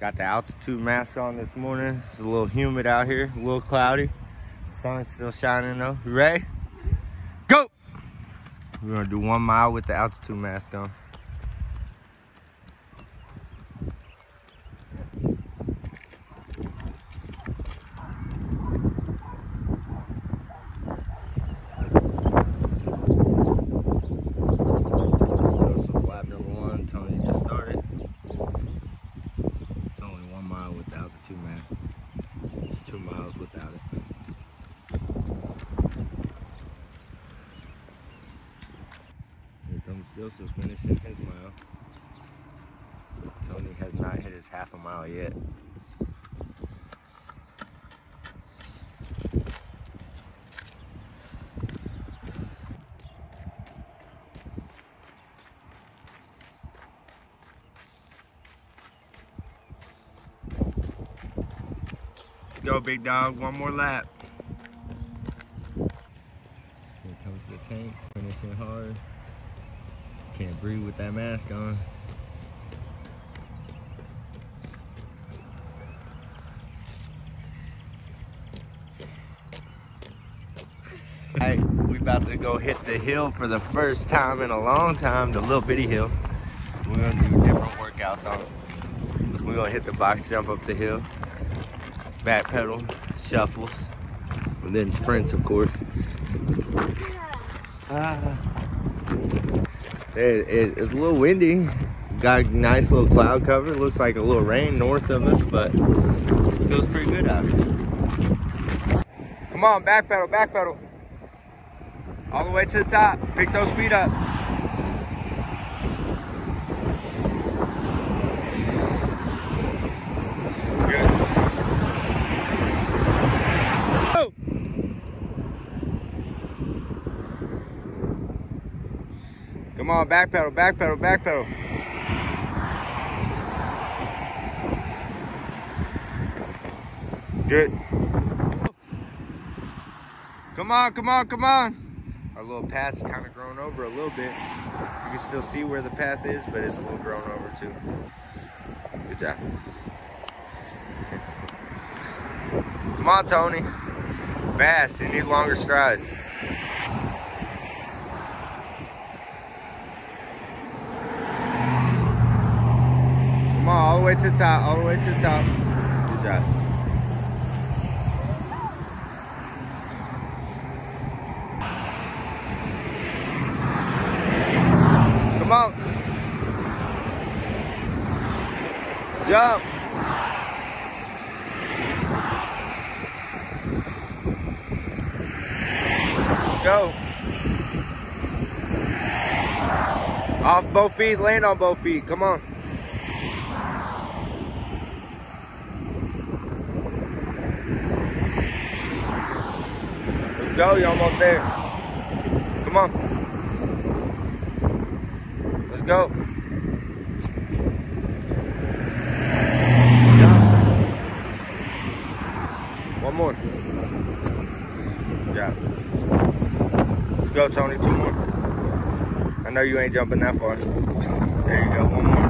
Got the altitude mask on this morning. It's a little humid out here, a little cloudy. Sun's still shining though. You ready? Go! We're gonna do one mile with the altitude mask on. Joseph lap number one, Tony just started. It's only one mile with the altitude mask. It's two miles without it. Here comes Joseph finishing his mile. Tony has not hit his half a mile yet. Let's go, big dog. One more lap. Here comes the tank, finishing hard. Can't breathe with that mask on. Alright, we about to go hit the hill for the first time in a long time, the little bitty hill. We're gonna do different workouts on it. We're gonna hit the box jump up the hill, back pedal, shuffles, and then sprints, of course. Ah. It, it, it's a little windy. Got a nice little cloud cover. Looks like a little rain north of us, but feels pretty good out here. Come on, back pedal, back pedal. All the way to the top. Pick those feet up. Good. Go. Come on, back pedal, back pedal, back pedal. Good. Come on, come on, come on. Our little path's kind of grown over a little bit. You can still see where the path is, but it's a little grown over too. Good job. Come on, Tony. Fast, you need longer strides. Come on, all the way to the top, all the way to the top. Good job. Come on. Jump. Go. Off both feet, land on both feet. Come on. Go, you're almost there. Come on. Let's go. One more. Job. Let's go, Tony. Two more. I know you ain't jumping that far. There you go. One more.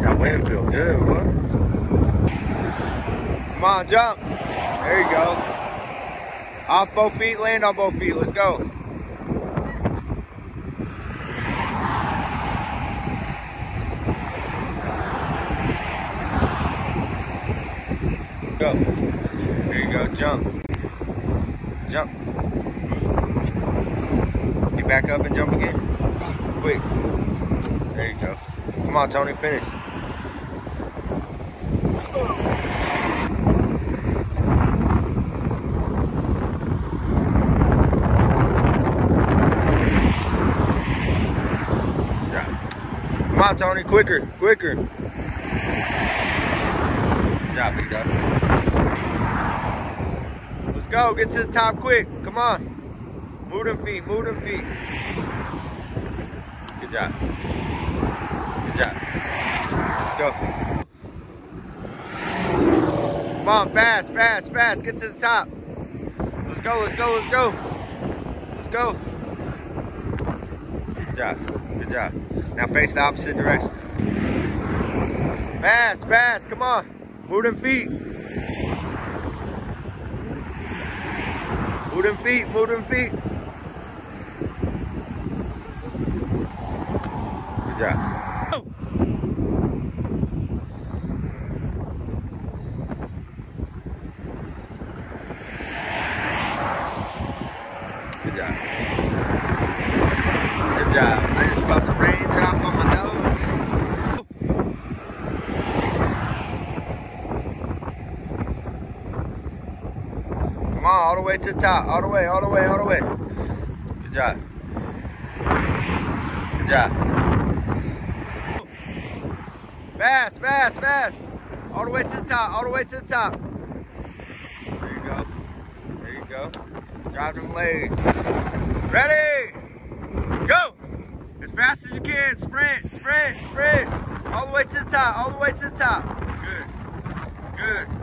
That wind feel good, what? Come on, jump. There you go. Off both feet, land on both feet. Let's go. Go. There you go. Jump. Jump. Get back up and jump again. Quick. There you go. Come on, Tony. Finish. On, Tony. Quicker. Quicker. Good job, big dog. Let's go. Get to the top quick. Come on. Move them feet. Move them feet. Good job. Good job. Let's go. Come on. Fast, fast, fast. Get to the top. Let's go. Let's go. Let's go. Let's go. Good job. Job. Now face the opposite direction. Fast, fast, come on. Move them feet. Move them feet, move them feet. Good job. Good job. Good job. I just felt the raindrop on my nose. Come on, all the way to the top. All the way, all the way, all the way. Good job. Good job. Fast, fast, fast. All the way to the top, all the way to the top. There you go. There you go. Drive them legs. Ready? Go! As fast as you can. Sprint, sprint, sprint. All the way to the top, all the way to the top. Good. Good.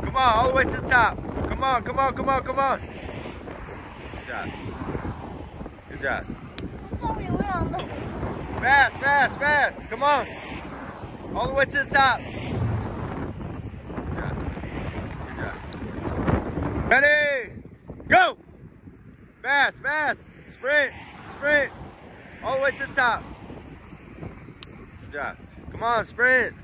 Come on, all the way to the top. Come on, come on, come on, come on. Good job. Good job. Fast, fast, fast. Come on. All the way to the top. Ready? Go! Fast, fast. Sprint, sprint. All the way to the top. Good job. Come on, sprint.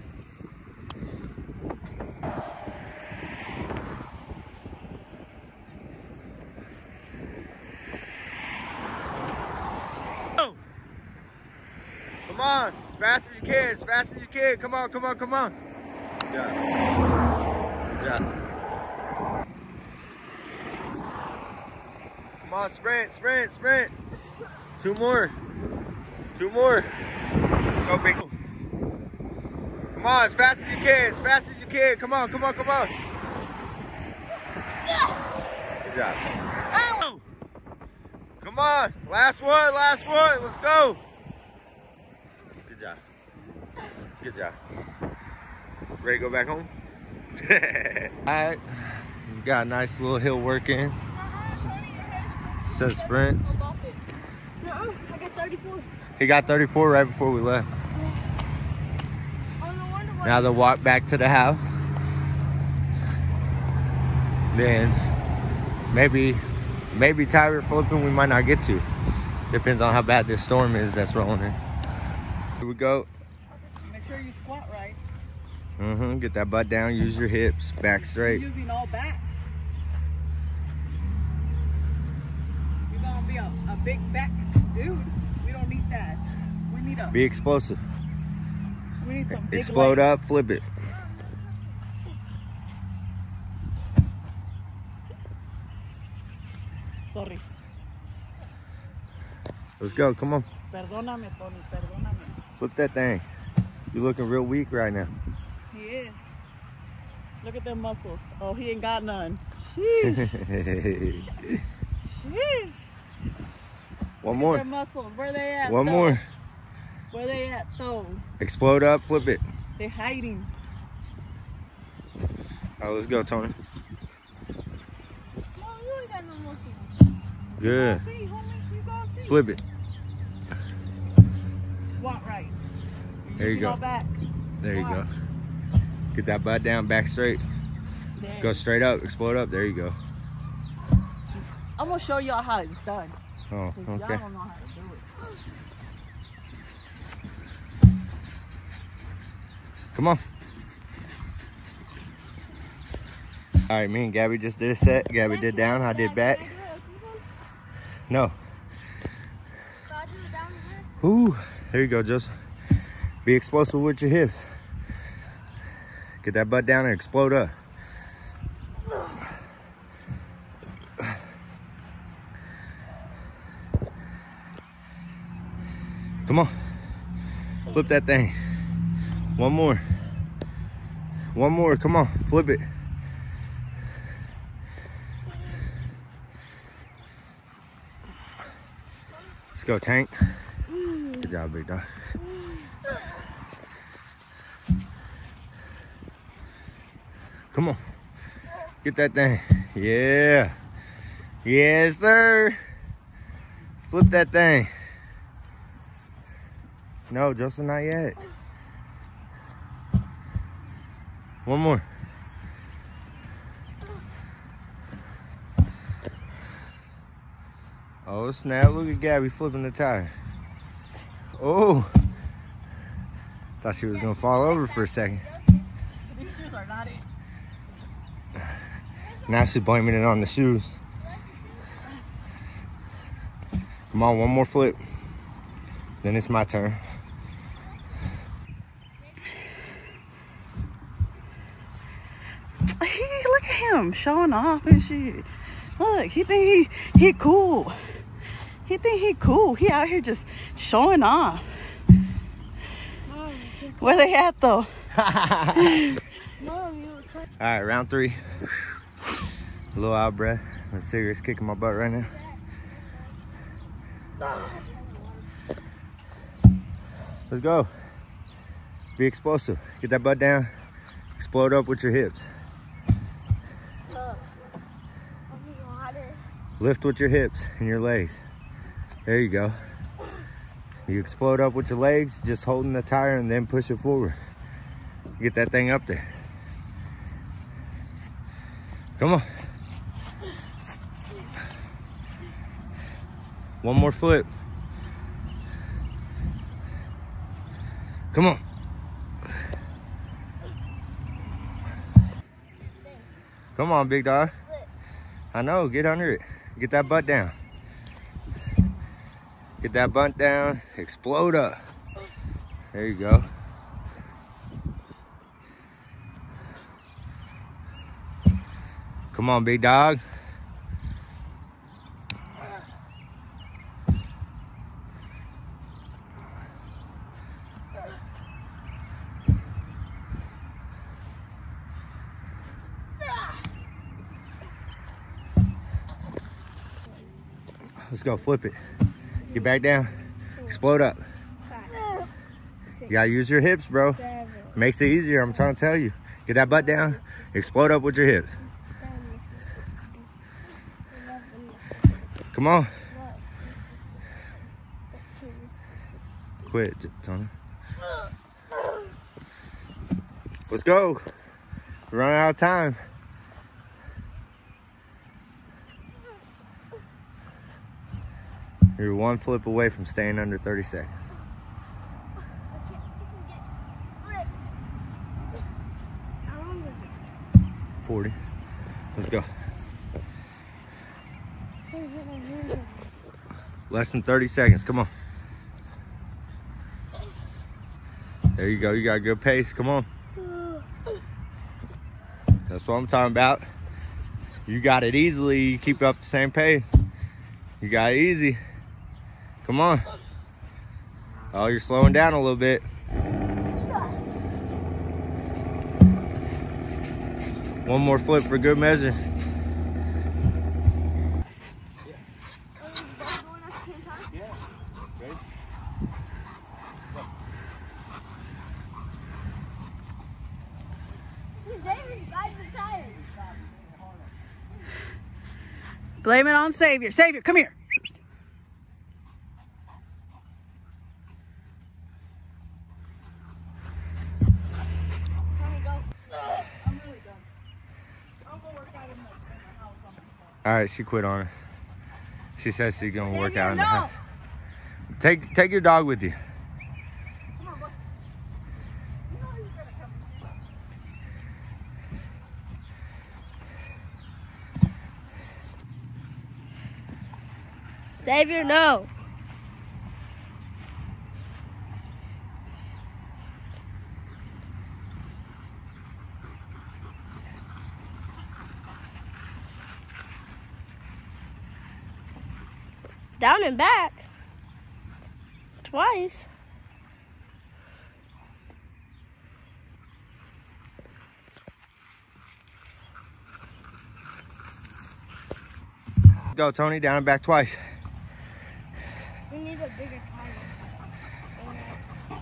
Go! Come on, as fast as you can, as fast as you can. Come on, come on, come on. Good job. Good job. Come on, sprint, sprint, sprint. Two more. Two more. Go, big. Come on, as fast as you can, as fast as you can. Come on, come on, come on. Good job. Come on, last one, last one. Let's go. Good job. Good job. Ready to go back home? All right, we got a nice little hill work in. Says sprint. No, uh-uh, I got 34. He got 34 right before we left. Oh, no wonder why. Now they'll walk back to the house. Then maybe, maybe tire flipping we might not get to. Depends on how bad this storm is that's rolling in. Here we go. Make sure you squat right. Mm-hmm. Get that butt down. Use your hips. Back straight. You're using all back. You're gonna be a, a big back dude. We don't need that. We need a Be explosive. we need some big Explode legs. up. Flip it. Sorry. Let's go. Come on. Perdóname, Tony, perdóname. Flip that thing. You looking real weak right now. He is. Look at them muscles. Oh, he ain't got none. Sheesh. Sheesh. One Their more. muscles. Where they at? One though? more. Where they at though? Explode up. Flip it. They're hiding. All right, let's go, Tony. No, you ain't got no muscles. Good. See, homie, you gonna see. Flip it. Squat right. There you go. back. There you go. Get that butt down, back straight. There. Go straight up, explode up. There you go. I'm gonna show y'all how it's done. Oh, okay. Y'all don't know how to do it. Come on. All right, me and Gabby just did a set. Gabby did down, I did back. No. So I do it down here. Ooh, there you go, Joseph. Be explosive with your hips. Get that butt down and explode up. Come on. Flip that thing. One more. One more. Come on. Flip it. Let's go, Tank. Good job, big dog. Come on. Get that thing. Yeah. Yes, sir. Flip that thing. No, Joseph, not yet. One more. Oh snap, look at Gabby flipping the tire. Oh. Thought she was gonna fall over for a second. These shoes are not. Now she's blaming it on the shoes. Come on, one more flip. Then it's my turn. Hey, look at him showing off and shit. Look, he think he he cool. He think he cool. He out here just showing off. Mom, Where they at though? Mom, you. All right, round three. A little out of breath. My cigarette's kicking my butt right now. Let's go. Be explosive. Get that butt down. Explode up with your hips. Lift with your hips and your legs. There you go. You explode up with your legs, just holding the tire and then push it forward. Get that thing up there. Come on. One more flip. Come on. Come on, big dog. I know, get under it. Get that butt down. Get that butt down. Explode up. There you go. Come on, big dog. Flip it. Get back down. Explode up. You gotta use your hips, bro. Makes it easier, I'm trying to tell you. Get that butt down. Explode up with your hips. Come on. Quit, Tony. Let's go. We're running out of time. You're one flip away from staying under 30 seconds. 40. Let's go. Less than 30 seconds. Come on. There you go. You got a good pace. Come on. That's what I'm talking about. You got it easily. You keep up the same pace. You got it easy. Come on. Oh, you're slowing down a little bit. One more flip for good measure. Blame it on Savior. Savior, come here. Tony, go. I'm really done. I'll go work out in the, in the house. All right, she quit on us. She says she's gonna work out in the house. Take take your dog with you. Come on, boy. You know you're gonna come. Savior, no. Down and back. Twice. Go, Tony, down and back twice. We need a bigger tire.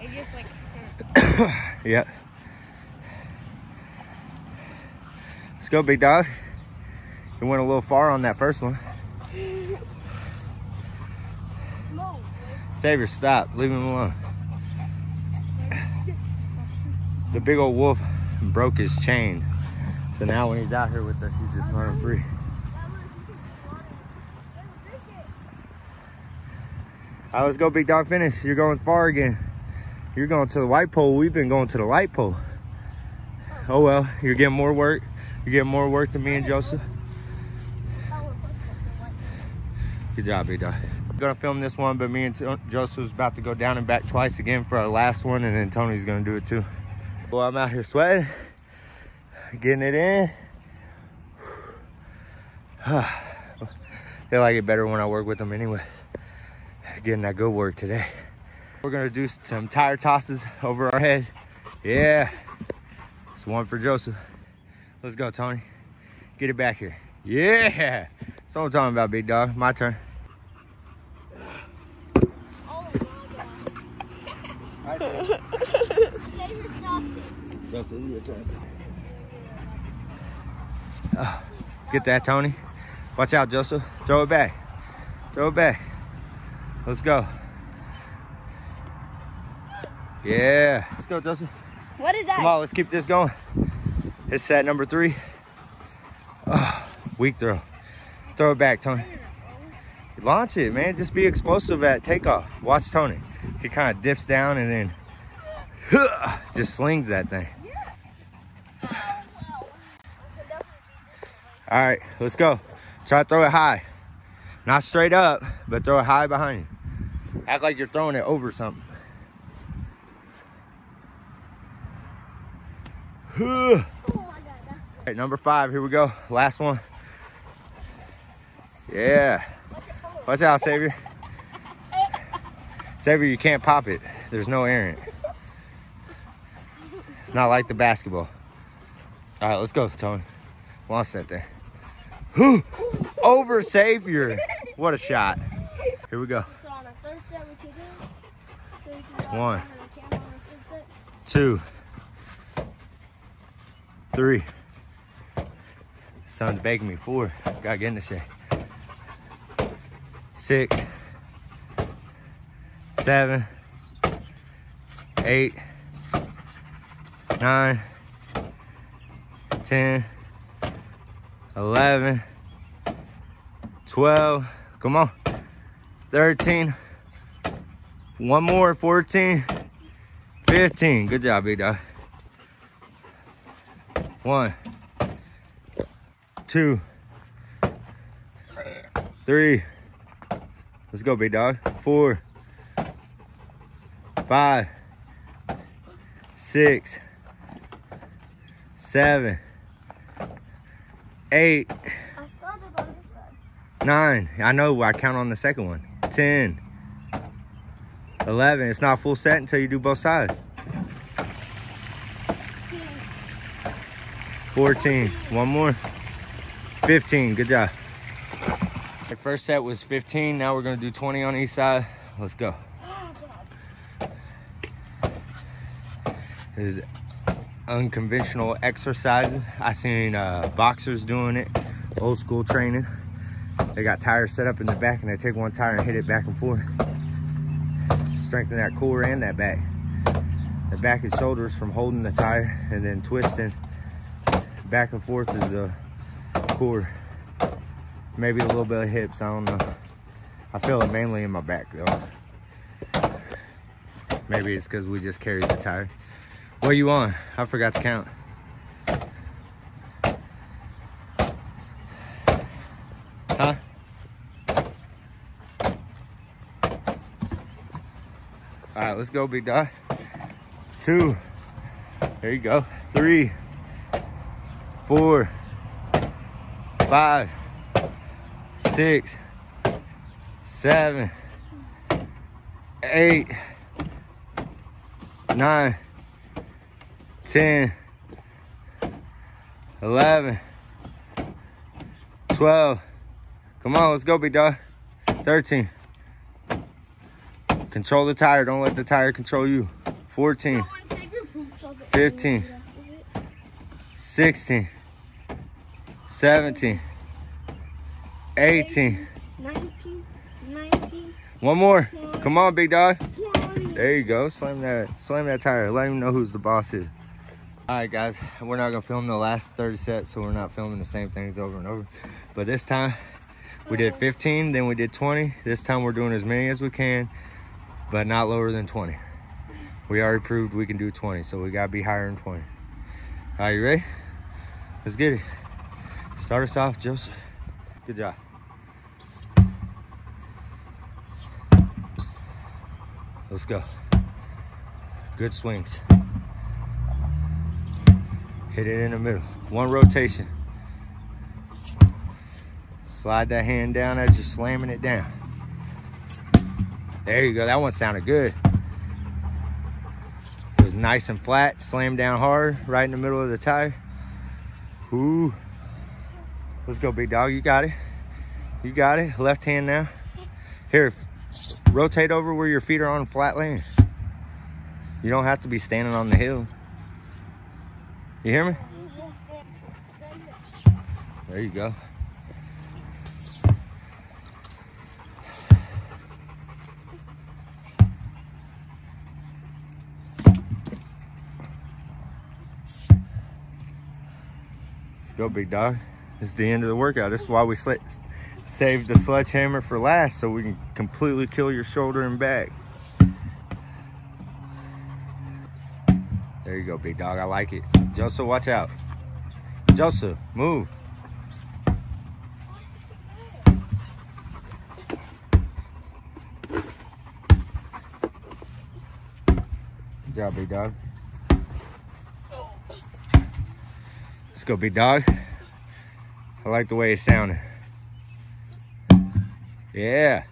It just like Yeah. Let's go, big dog. You went a little far on that first one. Savior, stop. Leave him alone. the big old wolf broke his chain. So now when he's out here with us, he's just running free. All right, let's go, big dog. Finish. You're going far again. You're going to the white pole. We've been going to the light pole. Oh well, you're getting more work. You're getting more work than me and Joseph. Good job, big dog. Gonna film this one, but me and Jo- Joseph's about to go down and back twice again for our last one, and then Tony's gonna do it too. Well, I'm out here sweating, getting it in. they like it better when I work with them anyway. Getting that good work today. We're gonna do some tire tosses over our head. Yeah. It's one for Joseph. Let's go, Tony. Get it back here. Yeah. That's what I'm talking about, big dog. My turn. My god. Get your stuff. Joseph. Get that, Tony. Watch out, Joseph. Throw it back. Throw it back. Let's go. Yeah. Let's go, Joseph. What is that? Come on, let's keep this going. It's set number three. Oh, weak throw. Throw it back, Tony. Launch it, man. Just be explosive at takeoff. Watch Tony. He kind of dips down and then just slings that thing. All right, let's go. Try to throw it high. Not straight up, but throw it high behind you. Act like you're throwing it over something. All right, number five, here we go. Last one. Yeah. Watch out, Savior. Savior, you can't pop it. There's no air in it. It's not like the basketball. All right, let's go, Tony. Launch that thing. Whew. Over Savior. What a shot. Here we go. So on a third set we could do. So you can go One. on the camera on the third set. two, three. Sun's baking me. Four. Gotta get in the shade. Six, seven, eight, nine, ten, eleven, twelve. Come on. Thirteen. One more. Fourteen. 15. Good job, big dog. One, two, three. Let's go, big dog. Four, five, six, seven, eight, I started on this side. nine. I know. I count on the second one. Ten. 11. It's not full set until you do both sides. 14. One more. 15. Good job. The first set was 15. Now we're going to do 20 on each side. Let's go. Is unconventional exercises. I seen uh, boxers doing it, old school training. They got tires set up in the back and they take one tire and hit it back and forth. Strengthen that core and that back. The back and shoulders from holding the tire and then twisting back and forth is the core. Maybe a little bit of hips, I don't know. I feel it mainly in my back though. Maybe it's because we just carried the tire. What are you on? I forgot to count. Huh? All right, let's go, big dog. Two. There you go. Three. Four. Five. Six. Seven. Eight. Nine. Ten. Eleven. Twelve. Come on, let's go, big dog. Thirteen. Control the tire. Don't let the tire control you. 14, Someone save your poops off it. 15, 16, 17, 18. 19, 19, One more. Come on, big dog. There you go. Slam that slam that tire. Let him know who's the boss is. All right, guys, we're not gonna film the last 30 sets, so we're not filming the same things over and over. But this time, we did 15, then we did 20. This time we're doing as many as we can, but not lower than 20. We already proved we can do 20, so we gotta be higher than 20. Are you ready? Let's get it. Start us off, Joseph. Good job. Let's go. Good swings. Hit it in the middle. One rotation. Slide that hand down as you're slamming it down. There you go. That one sounded good. It was nice and flat. Slam down hard right in the middle of the tire. Ooh. Let's go, big dog. You got it. You got it. Left hand now. Here, rotate over where your feet are on flat land. You don't have to be standing on the hill. You hear me? There you go. Let's go, big dog. This is the end of the workout. This is why we saved the sledgehammer for last, so we can completely kill your shoulder and back. There you go, big dog. I like it. Joseph, watch out. Joseph, move. Good job, big dog. Let's go, big dog. I like the way it sounded. Yeah.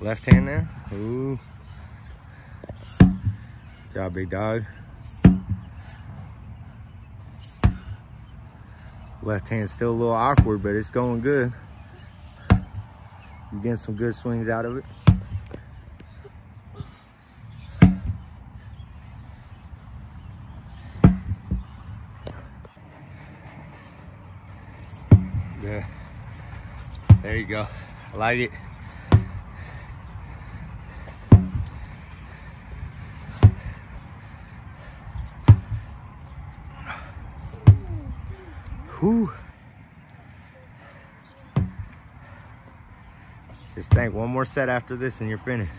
Left hand there. Ooh. Good job, big dog. Left hand's still a little awkward, but it's going good. You're getting some good swings out of it. Yeah. There you go. I like it. Whew. Just think one more set after this and you're finished.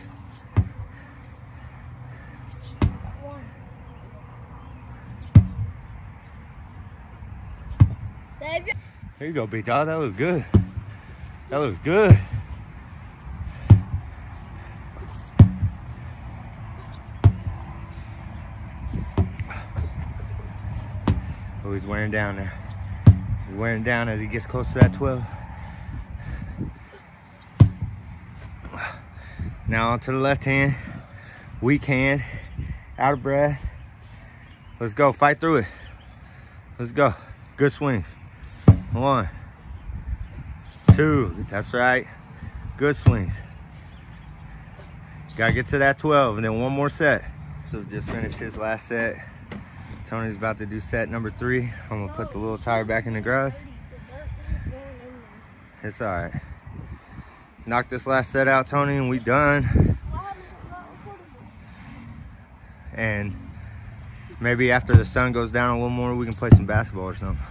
There you go, big dog. That looks good. That looks good. Oh, he's wearing down there. He's wearing down as he gets close to that 12. Now on to the left hand, weak hand, out of breath. Let's go, fight through it. Let's go, good swings. One, two, that's right. Good swings. Gotta get to that 12 and then one more set. So just finished his last set. Tony's about to do set number three. I'm gonna put the little tire back in the garage. It's all right. Knock this last set out, Tony, and we done. And maybe after the sun goes down a little more, we can play some basketball or something.